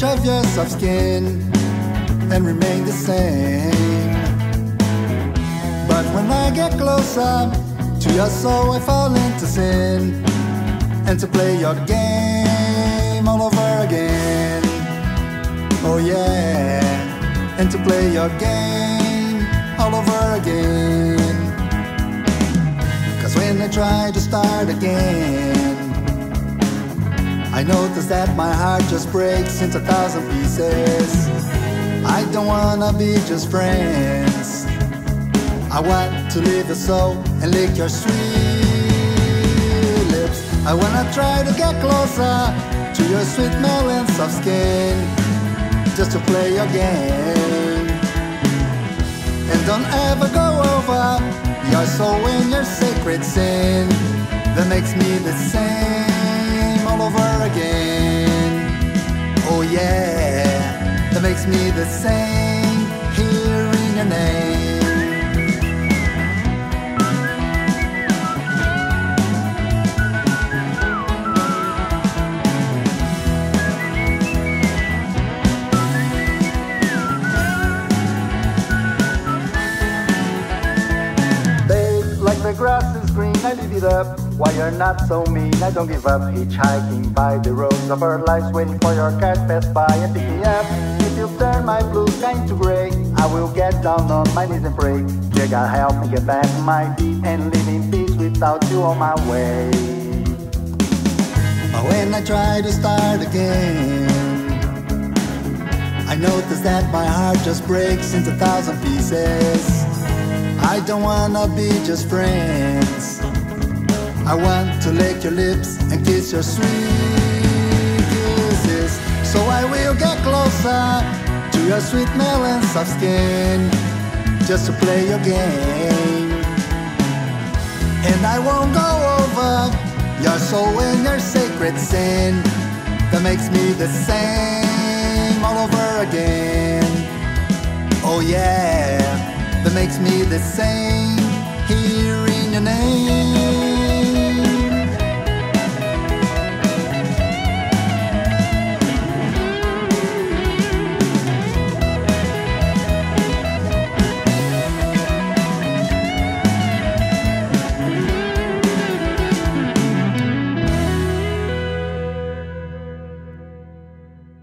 five your soft skin and remain the same. But when I get closer to your soul, I fall into sin and to play your game all over again. Oh yeah, and to play your game all over again. Cause when I try to start again, I notice that my heart just breaks into a thousand pieces. I don't wanna be just friends. I want to leave your soul and lick your sweet lips. I wanna try to get closer to your sweet melons of skin, just to play your game. And don't ever go over your soul and your sacred sin makes me the same hearing your name. The grass is green, I leave it up. Why you're not so mean, I don't give up. Hitchhiking by the roads of our lives, waiting for your car to pass by and pick me up. If you turn my blue sky into gray, I will get down on my knees and pray. Dear God, help me get back my feet and live in peace without you on my way. But when I try to start again, I notice that my heart just breaks into thousand pieces. I don't wanna be just friends. I want to lick your lips and kiss your sweet. So I will get closer to your sweet melons of skin, just to play your game. And I won't go over your soul and your sacred sin that makes me the same all over again. Oh yeah, that makes me the same hearing your name.